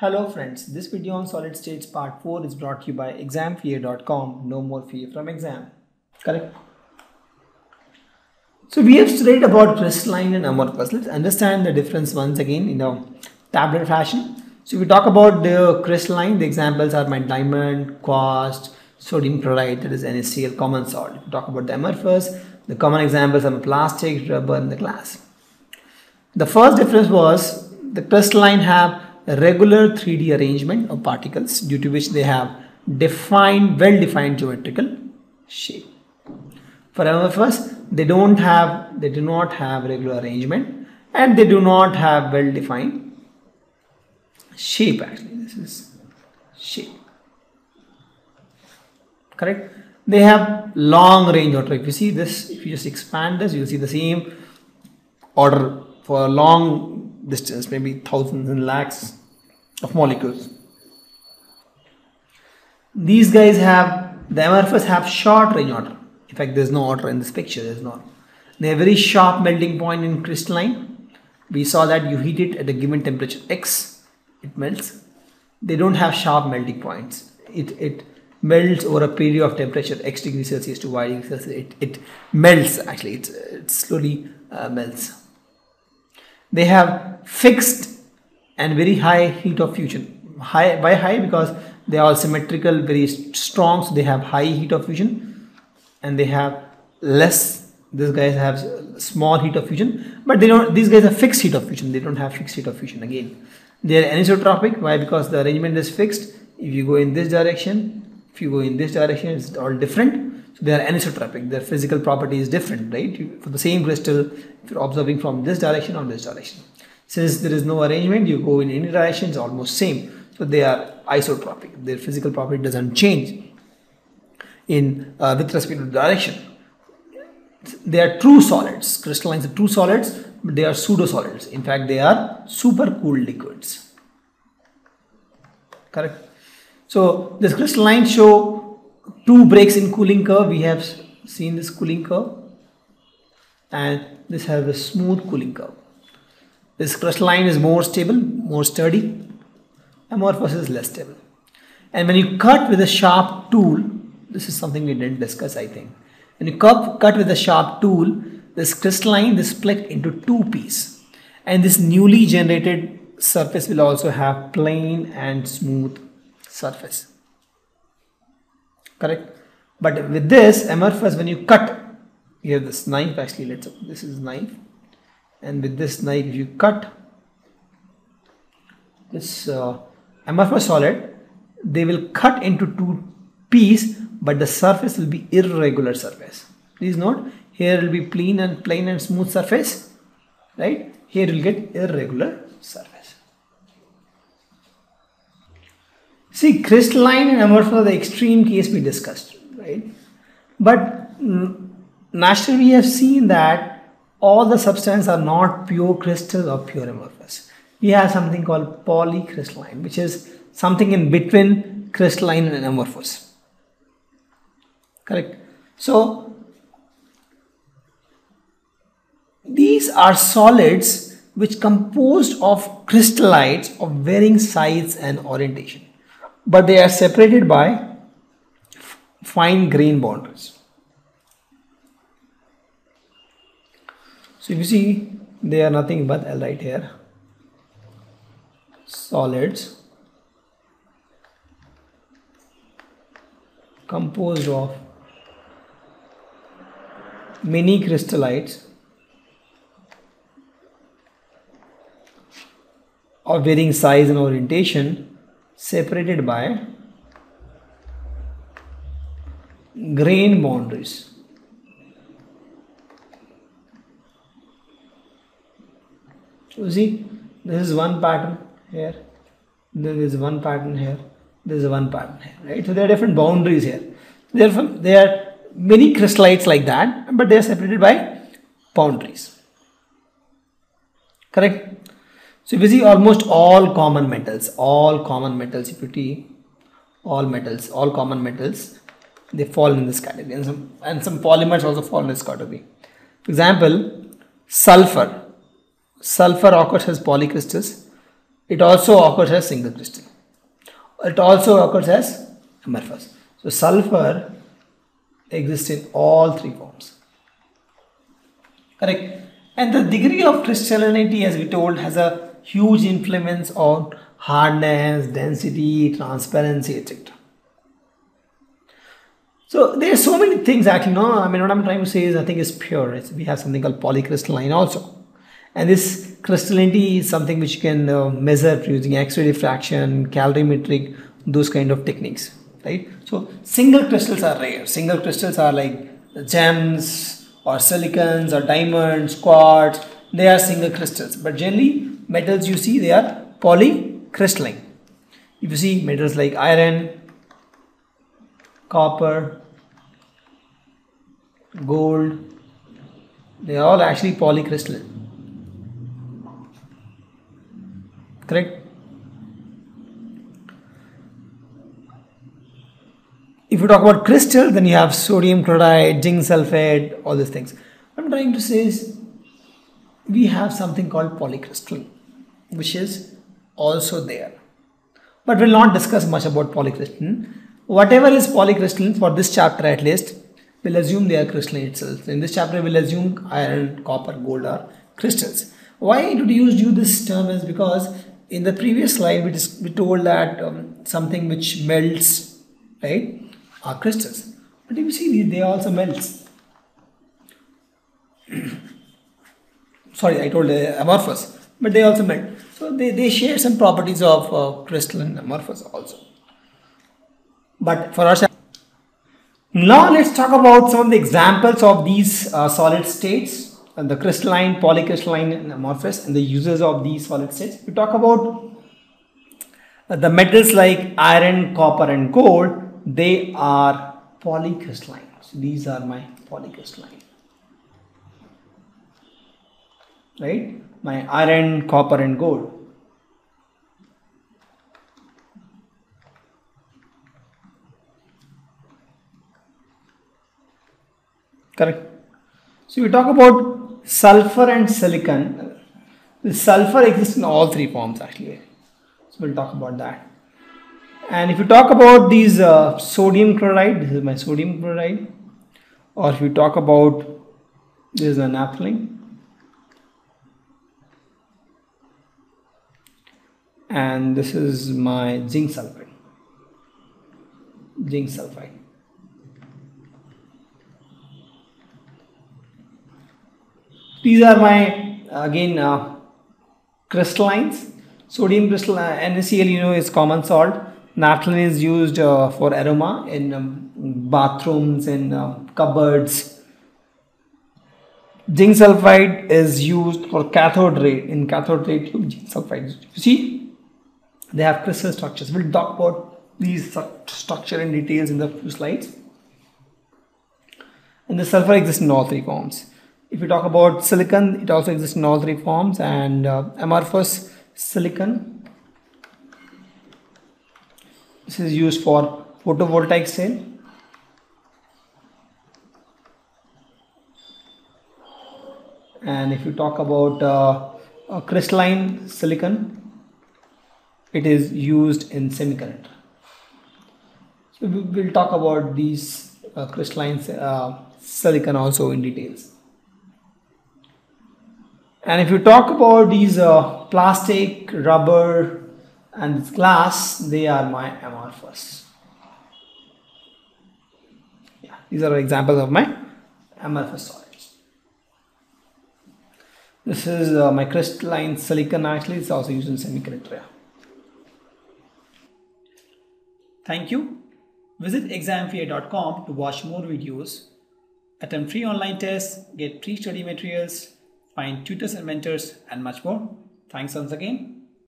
Hello friends, this video on solid states part 4 is brought to you by examfear.com. No more fear from exam. Correct? So we have studied about crystalline and amorphous. Let's understand the difference once again in a tabular fashion. So we talk about the crystalline, the examples are my diamond, quartz, sodium chloride, that is NaCl common salt. We talk about the amorphous, the common examples are plastic, rubber and the glass. The first difference was the crystalline have regular 3D arrangement of particles due to which they have defined, well-defined geometrical shape. For amorphous, they don't have, they do not have regular arrangement and they do not have well-defined shape actually. This is shape. Correct? They have long range order. If you see this, if you just expand this, you'll see the same order for a long distance, maybe thousands and lakhs of molecules. These guys have, the amorphous have short range order. In fact, there's no order in this picture, there's no. They have very sharp melting point in crystalline. We saw that you heat it at a given temperature X, it melts. They don't have sharp melting points. It, it melts over a period of temperature X degrees Celsius to Y degrees Celsius. It, it melts actually, it, it slowly uh, melts. They have fixed and very high heat of fusion. High Why high? Because they are symmetrical, very strong, so they have high heat of fusion and they have less these guys have small heat of fusion but they don't these guys have fixed heat of fusion. They don't have fixed heat of fusion again. They are anisotropic. Why? Because the arrangement is fixed. If you go in this direction if you go in this direction it's all different. So they are anisotropic. Their physical property is different right? For the same crystal if you're observing from this direction or this direction since there is no arrangement you go in any direction it's almost same. So they are isotropic. Their physical property doesn't change in uh, with respect to direction. They are true solids. Crystallines are true solids but they are pseudo solids in fact they are super cooled liquids. Correct? So this crystalline show two breaks in cooling curve. We have seen this cooling curve. And this has a smooth cooling curve this crystalline is more stable more sturdy amorphous is less stable. And when you cut with a sharp tool this is something we didn't discuss I think. When you cut, cut with a sharp tool this crystalline is split into two pieces and this newly generated surface will also have plane and smooth surface. Correct? But with this amorphous when you cut have this knife actually let's this is knife and with this knife if you cut this uh, amorphous solid. They will cut into two pieces but the surface will be irregular surface. Please note here will be plain and plain and smooth surface right? Here you will get irregular surface. See crystalline and amorphous are the extreme case we discussed right? But naturally we have seen that all the substances are not pure crystal or pure amorphous. We have something called polycrystalline which is something in between crystalline and amorphous. Correct. So these are solids which composed of crystallites of varying size and orientation but they are separated by fine grain boundaries so you see they are nothing but I'll here solids composed of many crystallites of varying size and orientation separated by grain boundaries. So see, this is one pattern here, then there is one pattern here, there is one pattern here, right? So there are different boundaries here. Therefore, there are many crystallites like that, but they are separated by boundaries. Correct? So if you see almost all common metals, all common metals, if you see all metals, all common metals, they fall in this category and some, and some polymers also fall in this category. For example, sulfur. Sulfur occurs as polycrystals it also occurs as single crystal. It also occurs as amorphous. So sulfur exists in all three forms. Correct. And the degree of crystallinity, as we told, has a huge influence on hardness, density, transparency, etc. So there are so many things actually. No, I mean what I'm trying to say is I think it's pure. It's, we have something called polycrystalline also, and this crystallinity is something which you can uh, measure using X-ray diffraction, calorimetric, those kind of techniques, right? So single crystals are rare. Single crystals are like gems or silicons or diamonds, quartz. They are single crystals, but generally metals you see they are polycrystalline. If you see metals like iron, copper, gold, they are all actually polycrystalline. Correct? If you talk about crystal, then you have sodium chloride, zinc sulfate, all these things. What I'm trying to say is we have something called polycrystalline, which is also there. But we'll not discuss much about polycrystalline whatever is polycrystalline for this chapter at least we'll assume they are crystalline itself in this chapter we'll assume iron copper gold are crystals why I introduced you this term is because in the previous slide we, just, we told that um, something which melts right? Are crystals. But if you see these they also melts sorry I told uh, amorphous but they also melt. So they, they share some properties of uh, crystalline amorphous also. But for us, now let's talk about some of the examples of these uh, solid states the crystalline, polycrystalline amorphous and the uses of these solid states. We talk about the metals like iron, copper and gold, they are polycrystalline. So these are my polycrystalline. Right? My iron, copper and gold. correct so we talk about sulfur and silicon. The sulfur exists in all three forms actually. So we'll talk about that. And if you talk about these uh, sodium chloride this is my sodium chloride. Or if you talk about this is a naphthalene and this is my zinc sulfide. Zinc sulfide These are my again uh, crystallines. Sodium crystal uh, NaCl you know is common salt. Naphthalene is used uh, for aroma in um, bathrooms and um, cupboards. Zinc sulfide is used for cathode ray in cathode ray tube. Zinc sulfide. You see, they have crystal structures. We'll talk about these structure and details in the few slides. And the sulfur exists in all three forms. If you talk about silicon, it also exists in all three forms and uh, amorphous silicon. This is used for photovoltaic cell. And if you talk about uh, crystalline silicon, it is used in semiconductor. So we will talk about these uh, crystalline uh, silicon also in details. And if you talk about these uh, plastic, rubber and glass, they are my amorphous. Yeah, these are examples of my amorphous solids. This is uh, my crystalline silicon actually, it's also used in semiconductor. Thank you. Visit examfear.com to watch more videos, attempt free online tests, get free study materials, find tutors and mentors, and much more. Thanks once again.